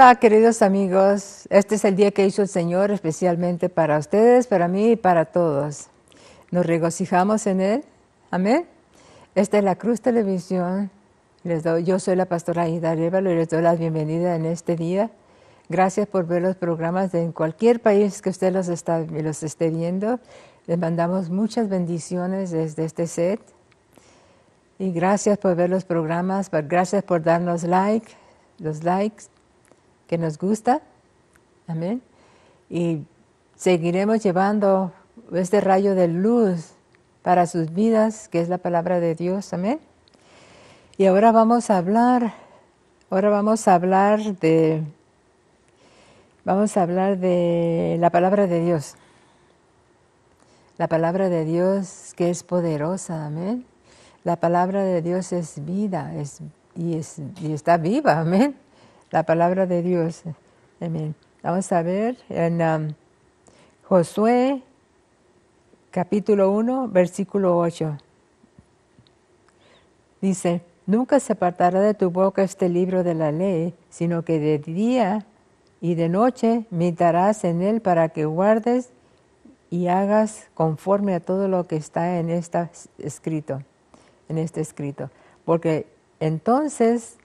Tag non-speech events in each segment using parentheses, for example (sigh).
Hola queridos amigos, este es el día que hizo el Señor especialmente para ustedes, para mí y para todos. Nos regocijamos en Él. Amén. Esta es la Cruz Televisión. Les doy, yo soy la pastora Aida Révalo y les doy la bienvenida en este día. Gracias por ver los programas de en cualquier país que usted los, está, los esté viendo. Les mandamos muchas bendiciones desde este set. Y gracias por ver los programas, gracias por darnos like, los likes que nos gusta. Amén. Y seguiremos llevando este rayo de luz para sus vidas, que es la palabra de Dios. Amén. Y ahora vamos a hablar, ahora vamos a hablar de, vamos a hablar de la palabra de Dios. La palabra de Dios que es poderosa, amén. La palabra de Dios es vida es, y, es, y está viva, amén la palabra de Dios. Amén. Vamos a ver en um, Josué capítulo 1, versículo 8. Dice, nunca se apartará de tu boca este libro de la ley, sino que de día y de noche meditarás en él para que guardes y hagas conforme a todo lo que está en esta escrito, en este escrito, porque entonces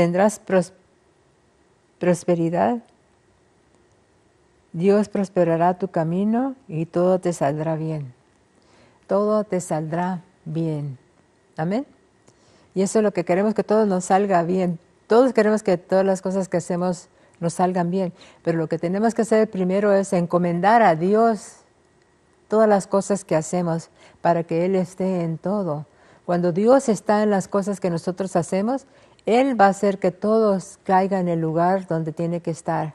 tendrás prosperidad. Dios prosperará tu camino y todo te saldrá bien. Todo te saldrá bien. Amén. Y eso es lo que queremos que todo nos salga bien. Todos queremos que todas las cosas que hacemos nos salgan bien. Pero lo que tenemos que hacer primero es encomendar a Dios todas las cosas que hacemos para que Él esté en todo. Cuando Dios está en las cosas que nosotros hacemos, él va a hacer que todos caigan en el lugar donde tiene que estar.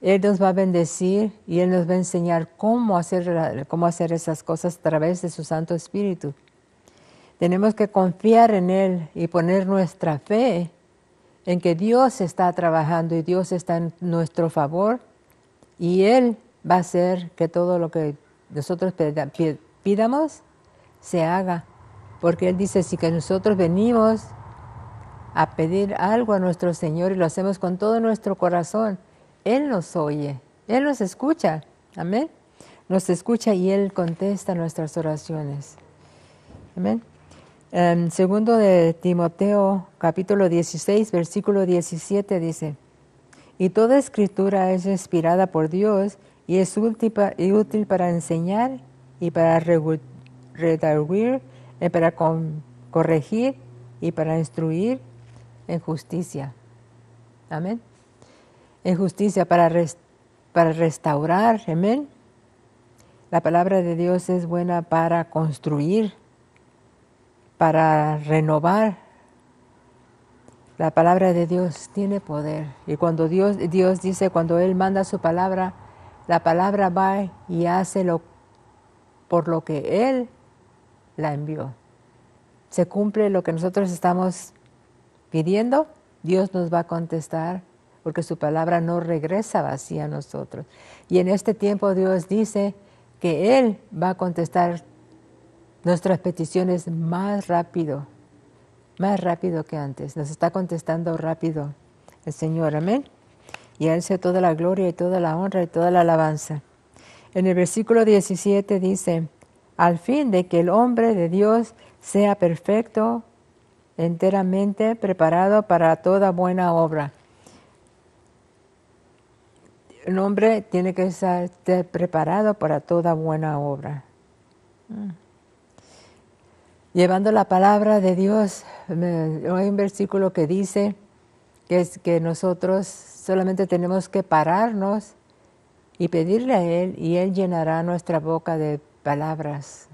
Él nos va a bendecir y Él nos va a enseñar cómo hacer, cómo hacer esas cosas a través de su Santo Espíritu. Tenemos que confiar en Él y poner nuestra fe en que Dios está trabajando y Dios está en nuestro favor y Él va a hacer que todo lo que nosotros pidamos se haga. Porque Él dice, si que nosotros venimos a pedir algo a nuestro Señor y lo hacemos con todo nuestro corazón, Él nos oye, Él nos escucha. Amén. Nos escucha y Él contesta nuestras oraciones. Amén. Segundo de Timoteo, capítulo 16, versículo 17 dice, y toda escritura es inspirada por Dios y es útil, para enseñar y para redarguir, y para corregir y para instruir en justicia. Amén. En justicia para, para restaurar. Amén. La palabra de Dios es buena para construir, para renovar. La palabra de Dios tiene poder. Y cuando Dios, Dios dice, cuando Él manda su palabra, la palabra va y hace lo, por lo que Él la envió. Se cumple lo que nosotros estamos pidiendo, Dios nos va a contestar porque su palabra no regresa vacía a nosotros. Y en este tiempo Dios dice que Él va a contestar nuestras peticiones más rápido, más rápido que antes. Nos está contestando rápido el Señor, amén. Y a Él sea toda la gloria y toda la honra y toda la alabanza. En el versículo 17 dice, al fin de que el hombre de Dios sea perfecto, enteramente preparado para toda buena obra. El hombre tiene que estar preparado para toda buena obra. Mm. Llevando la palabra de Dios, hay un versículo que dice que es que nosotros solamente tenemos que pararnos y pedirle a Él y Él llenará nuestra boca de palabras.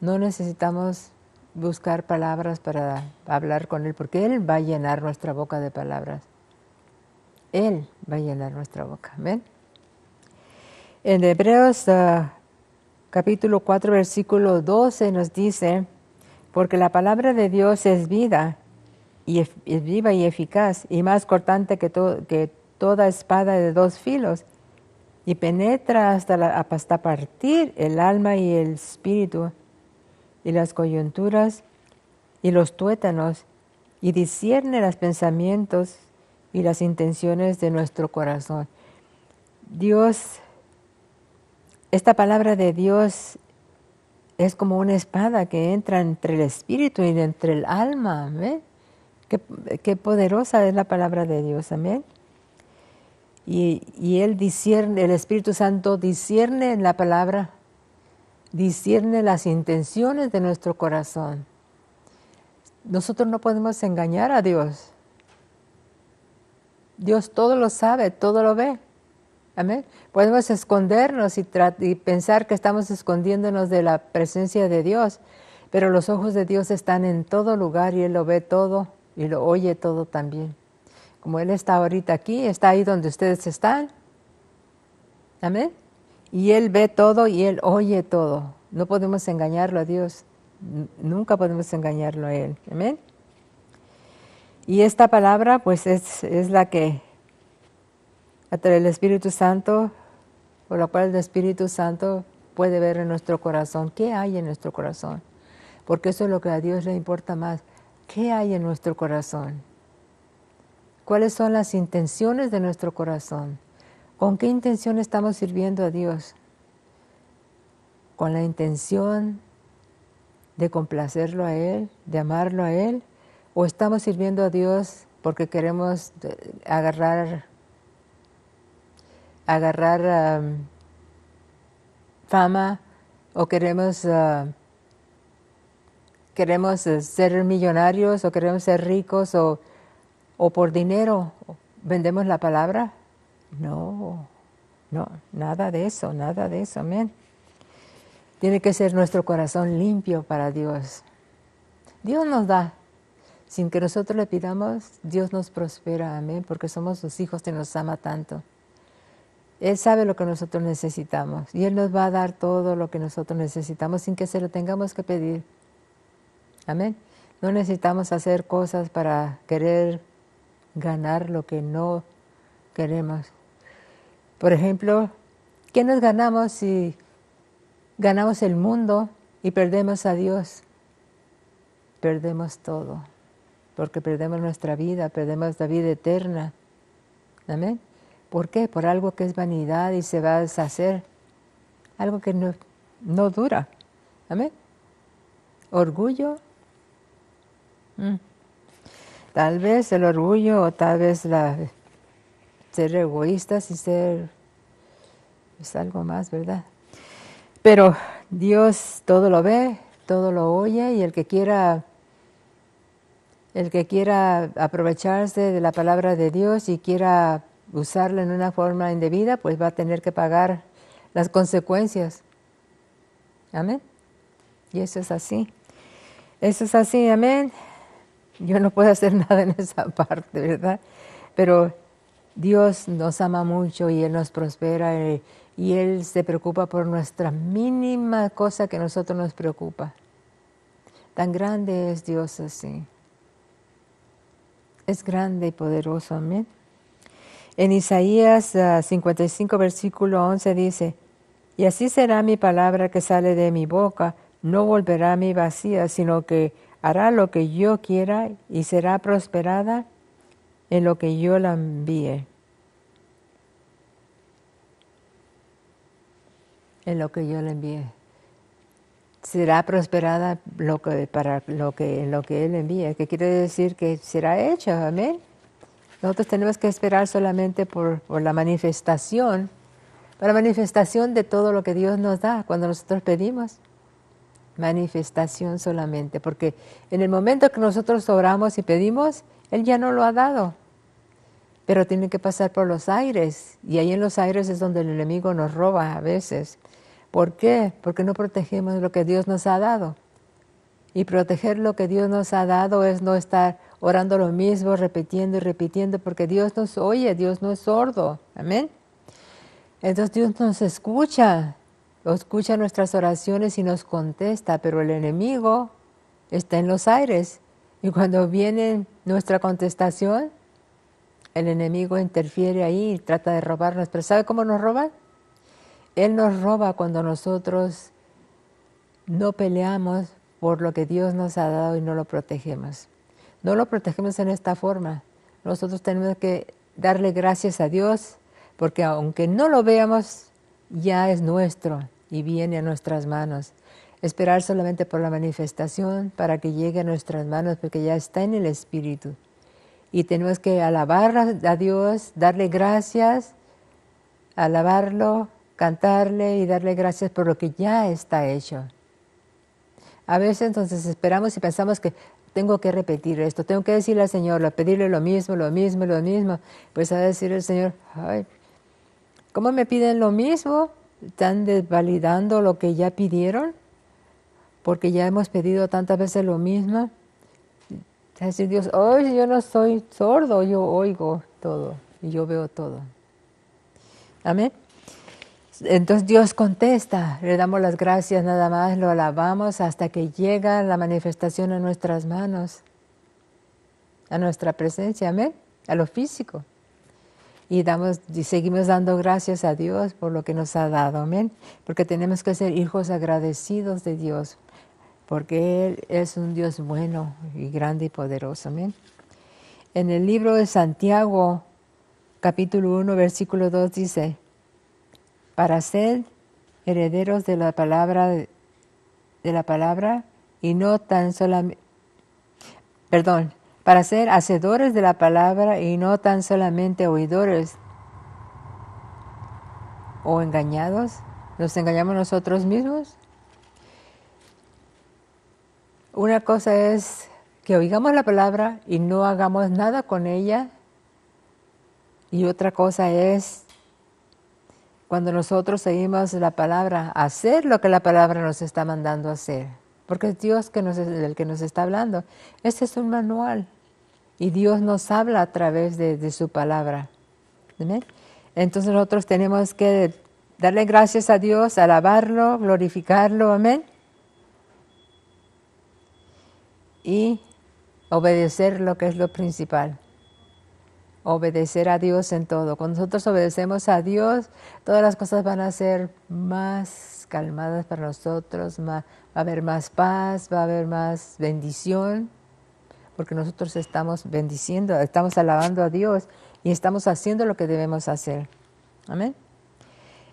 No necesitamos buscar palabras para hablar con Él, porque Él va a llenar nuestra boca de palabras. Él va a llenar nuestra boca. ¿Ven? En Hebreos ah, capítulo 4, versículo 12 nos dice, porque la palabra de Dios es vida, y es viva y eficaz, y más cortante que, que toda espada de dos filos, y penetra hasta, la, hasta partir el alma y el espíritu, y las coyunturas y los tuétanos y discierne los pensamientos y las intenciones de nuestro corazón. Dios, esta palabra de Dios es como una espada que entra entre el espíritu y entre el alma. ¿ve? Qué, poderosa es la palabra de Dios. Amén. Y, y, Él discierne, el Espíritu Santo discierne la palabra, discierne las intenciones de nuestro corazón. Nosotros no podemos engañar a Dios. Dios todo lo sabe, todo lo ve. Amén. Podemos escondernos y, y, pensar que estamos escondiéndonos de la presencia de Dios, pero los ojos de Dios están en todo lugar y Él lo ve todo y lo oye todo también. Como Él está ahorita aquí, está ahí donde ustedes están. Amén. Y Él ve todo y Él oye todo. No podemos engañarlo a Dios. Nunca podemos engañarlo a Él. Amén. Y esta palabra pues es, la que a través del Espíritu Santo, por la cual el Espíritu Santo puede ver en nuestro corazón qué hay en nuestro corazón. Porque eso es lo que a Dios le importa más. ¿Qué hay en nuestro corazón? ¿Cuáles son las intenciones de nuestro corazón? ¿Con qué intención estamos sirviendo a Dios? ¿Con la intención de complacerlo a Él, de amarlo a Él? ¿O estamos sirviendo a Dios porque queremos eh, agarrar, agarrar fama o queremos, uh, queremos uh, ser millonarios o queremos ser ricos o, o por dinero vendemos la palabra? No, no, nada de eso, nada de eso, amén. Tiene que ser nuestro corazón limpio para Dios. Dios nos da. Sin que nosotros le pidamos, Dios nos prospera, amén, porque somos sus hijos y nos ama tanto. Él sabe lo que nosotros necesitamos y Él nos va a dar todo lo que nosotros necesitamos sin que se lo tengamos que pedir. Amén. No necesitamos hacer cosas para querer ganar lo que no queremos. Por ejemplo, ¿qué nos ganamos si ganamos el mundo y perdemos a Dios? Perdemos todo, porque perdemos nuestra vida, perdemos la vida eterna. Amén. ¿Por qué? Por algo que es vanidad y se va a deshacer, algo que no, no dura. Amén. Orgullo. Mm. Tal vez el orgullo o tal vez la ser egoístas y ser es algo más, ¿verdad? Pero Dios todo lo ve, todo lo oye y el que quiera el que quiera aprovecharse de la palabra de Dios y quiera usarla en una forma indebida, pues va a tener que pagar las consecuencias. Amén. Y eso es así. Eso es así, amén. Yo no puedo hacer (laughs) nada en esa parte, ¿verdad? Pero Dios nos ama mucho y Él nos prospera eh, y Él se preocupa por nuestra mínima cosa que nosotros nos preocupa. Tan grande es Dios así. Es grande y poderoso, amén. En Isaías 55, ah, versículo 11 dice, y así será mi palabra que sale de mi boca, no volverá a mí vacía, sino que hará lo que yo quiera y será prosperada en lo que yo la envíe. En lo que yo le envíe. Será prosperada lo que, para lo que, lo que Él envíe, que quiere decir que será hecho, amén. Nosotros tenemos que esperar solamente por, por la manifestación, por la manifestación de todo lo que Dios nos da cuando nosotros pedimos manifestación solamente, porque en el momento que nosotros oramos y pedimos, Él ya no lo ha dado, pero tiene que pasar por los aires, y ahí en los aires es donde el enemigo nos roba a veces. ¿Por qué? Porque no protegemos lo que Dios nos ha dado. Y proteger lo que Dios nos ha dado es no estar orando lo mismo, repitiendo y repitiendo, porque Dios nos oye, Dios no es sordo. Amén. Entonces Dios nos escucha escucha nuestras oraciones y nos contesta, pero el enemigo está en los aires. Y cuando viene nuestra contestación, el enemigo interfiere ahí y trata de robarnos. Pero ¿sabe cómo nos roba? Él nos roba cuando nosotros no peleamos por lo que Dios nos ha dado y no lo protegemos. no lo protegemos en esta forma. Nosotros tenemos que darle gracias a Dios porque aunque no lo veamos, ya es nuestro y viene a nuestras manos. Esperar solamente por la manifestación para que llegue a nuestras manos porque ya está en el Espíritu. Y tenemos que alabar a Dios, darle gracias, alabarlo, cantarle y darle gracias por lo que ya está hecho. A veces entonces esperamos y pensamos que tengo que repetir esto, tengo que decirle al Señor, pedirle lo mismo, lo mismo, lo mismo. Pues a decir el Señor, ay, ¿cómo me piden lo mismo? ¿Están desvalidando lo que ya pidieron? Porque ya hemos pedido tantas veces lo mismo. Es decir, Dios, hoy yo no soy sordo, yo oigo todo y yo veo todo. Amén. Entonces Dios contesta, le damos las gracias nada más, lo alabamos hasta que llega la manifestación a nuestras manos, a nuestra presencia, amén, a lo físico. Y, damos, y seguimos dando gracias a Dios por lo que nos ha dado, amén, porque tenemos que ser hijos agradecidos de Dios, porque Él es un Dios bueno y grande y poderoso, amén. En el libro de Santiago, capítulo 1, versículo 2 dice, para ser herederos de la palabra de la palabra y no tan solamente perdón, para ser hacedores de la palabra y no tan solamente oidores o engañados, nos engañamos nosotros mismos. Una cosa es que oigamos la palabra y no hagamos nada con ella. Y otra cosa es cuando nosotros seguimos la palabra, hacer lo que la palabra nos está mandando hacer. Porque es Dios que nos, el que nos está hablando. Este es un manual. Y Dios nos habla a través de, su palabra. Entonces nosotros tenemos que darle gracias a Dios, alabarlo, glorificarlo. Amén. Y obedecer lo que es lo principal obedecer a Dios en todo. Cuando nosotros obedecemos a Dios, todas las cosas van a ser más calmadas para nosotros, va a haber más paz, va a haber más bendición, porque nosotros estamos bendiciendo, estamos alabando a Dios y estamos haciendo lo que debemos hacer. Amén.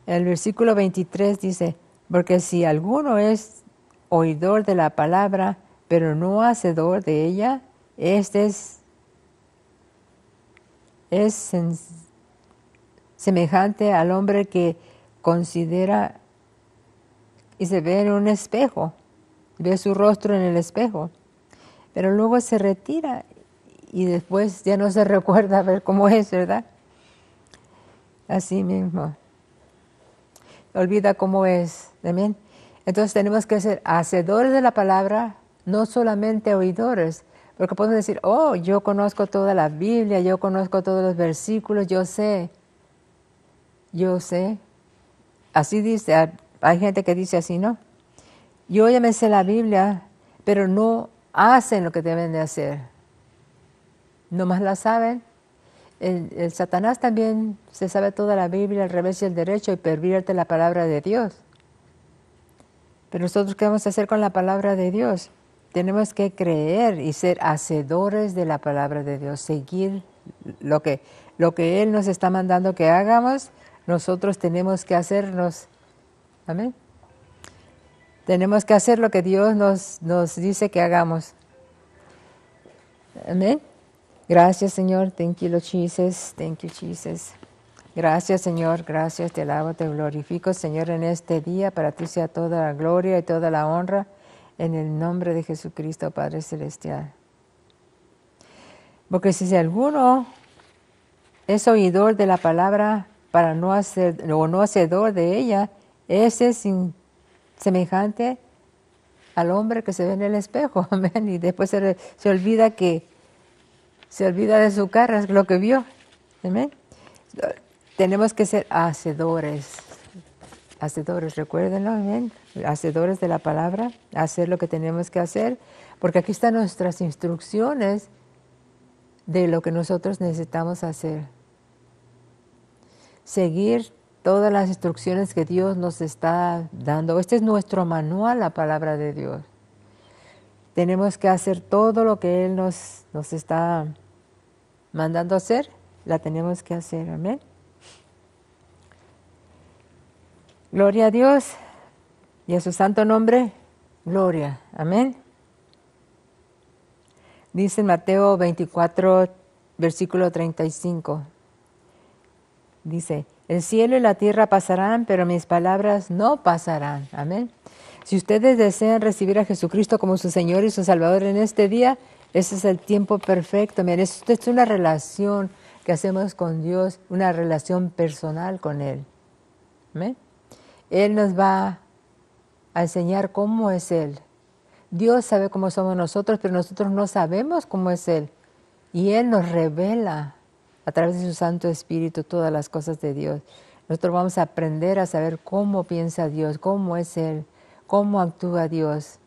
El versículo 23 dice, porque si alguno es oidor de la palabra, pero no hacedor de ella, este es es semejante al hombre que considera y se ve en un espejo, ve su rostro en el espejo, pero luego se retira y después ya no se (laughs) recuerda a ver cómo es, ¿verdad? Así mismo. Olvida cómo es. Amén. Entonces tenemos que ser hacedores de la palabra, no solamente oidores, porque podemos decir, oh, yo conozco toda la Biblia, yo conozco todos los versículos, yo sé, yo sé. Así dice, hay gente que dice así, ¿no? Yo ya me sé la Biblia, pero no hacen lo que deben de hacer. No más la saben. El, Satanás también se sabe toda la Biblia, al revés y el derecho, y pervierte la palabra de Dios. Pero nosotros, ¿qué vamos a hacer con la palabra de Dios? Tenemos que creer y ser hacedores de la palabra de Dios, seguir lo que, lo que Él nos está mandando que hagamos, nosotros tenemos que hacernos. Amén. Tenemos que hacer lo que Dios nos, nos dice que hagamos. Amén. Gracias, Señor. Thank you, Lord Jesus. Thank you, Jesus. Gracias, Señor. Gracias. Te alabo, te glorifico, Señor, en este día. Para ti sea toda la gloria y toda la honra en el nombre de Jesucristo, Padre Celestial. Porque si alguno es oidor de la palabra para no hacer o no hacedor de ella, ese es semejante al hombre que se ve en el espejo, (laughs) amén, y después se, se olvida que se olvida de su cara, es lo que vio, amén. Tenemos que ser hacedores. Hacedores, recuérdenlo, amén, hacedores de la palabra, hacer lo que tenemos que hacer, porque aquí están nuestras instrucciones de lo que nosotros necesitamos hacer. Seguir todas las instrucciones que Dios nos está dando. Este es nuestro manual, la palabra de Dios. tenemos que hacer todo lo que Él nos, nos está mandando hacer, la tenemos que hacer. Amén. Gloria a Dios y a su santo nombre, gloria. Amén. Dice en Mateo 24, versículo 35. Dice, el cielo y la tierra pasarán, pero mis palabras no pasarán. Amén. Si ustedes desean recibir a Jesucristo como su Señor y su Salvador en este día, ese es el tiempo perfecto. Miren, esto es una relación que hacemos con Dios, una relación personal con Él. ¿Amén? Él nos va a enseñar cómo es Él. Dios sabe cómo somos nosotros, pero nosotros no sabemos cómo es Él. Y Él nos revela a través de su Santo Espíritu todas las cosas de Dios. Nosotros vamos a aprender a saber cómo piensa Dios, cómo es Él cómo actúa Dios.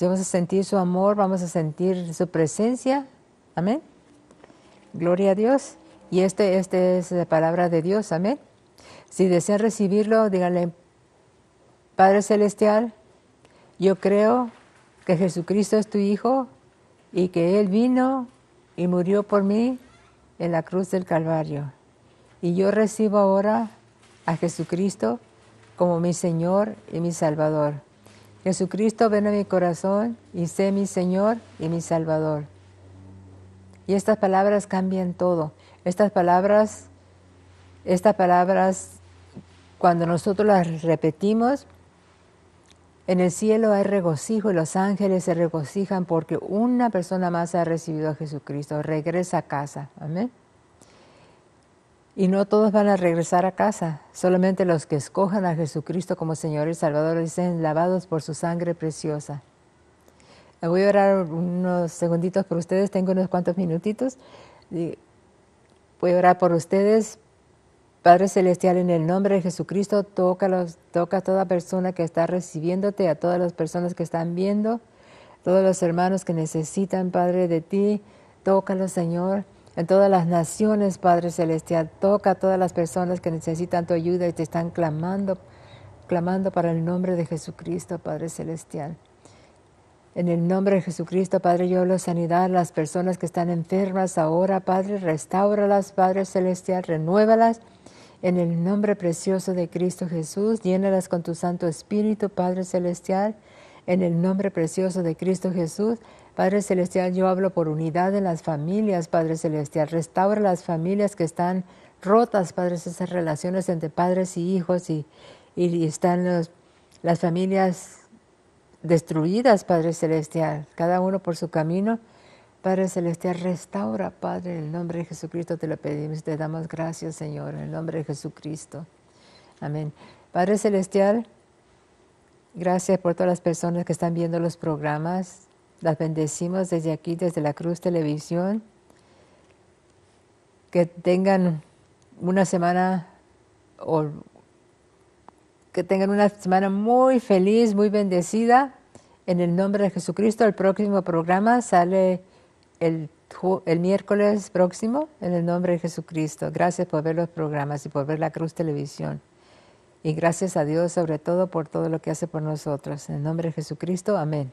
Vamos a sentir su amor, vamos a sentir su presencia. Amén. Gloria a Dios. Y este, este es la palabra de Dios. Amén. Si desean recibirlo, díganle, Padre Celestial, yo creo que Jesucristo es tu Hijo y que Él vino y murió por mí en la cruz del Calvario. Y yo recibo ahora a Jesucristo como mi Señor y mi Salvador. Jesucristo, ven a mi corazón y sé mi Señor y mi Salvador. Y estas palabras cambian todo. Estas palabras, estas palabras, cuando nosotros las repetimos, en el cielo hay regocijo y los ángeles se regocijan porque una persona más ha recibido a Jesucristo. Regresa a casa. Amén. Y no todos van a regresar a casa, solamente los que escojan a Jesucristo como Señor y Salvador dicen lavados por su sangre preciosa. Voy a orar unos segunditos por ustedes, tengo unos cuantos minutitos. Voy a orar por ustedes. Padre Celestial, en el nombre de Jesucristo, toca, toca a toda persona que está recibiéndote, a todas las personas que están viendo, todos los hermanos que necesitan, Padre, de ti. Tócalos, Señor en todas las naciones, Padre Celestial. Toca a todas las personas que necesitan tu ayuda y te están clamando, clamando para el nombre de Jesucristo, Padre Celestial. En el nombre de Jesucristo, Padre, yo hablo sanidad a las personas que están enfermas ahora, Padre, restauralas, Padre Celestial, renuévalas. En el nombre precioso de Cristo Jesús, llénalas con tu Santo Espíritu, Padre Celestial. En el nombre precioso de Cristo Jesús, Padre Celestial, yo hablo por unidad en las familias, Padre Celestial. Restaura las familias que están rotas, Padre, esas relaciones entre padres y hijos y, están las familias destruidas, Padre Celestial, cada uno por su camino. Padre Celestial, restaura, Padre, en el nombre de Jesucristo te lo pedimos, te damos gracias, Señor, en el nombre de Jesucristo. Amén. Padre Celestial, gracias por todas las personas que están viendo los programas. Las bendecimos desde aquí, desde la Cruz Televisión. Que tengan una semana o que tengan una semana muy feliz, muy bendecida. En el nombre de Jesucristo, el próximo programa sale el, el miércoles próximo, en el nombre de Jesucristo. Gracias por ver los programas y por ver la Cruz Televisión. Y gracias a Dios sobre todo por todo lo que hace por nosotros. En el nombre de Jesucristo, amén.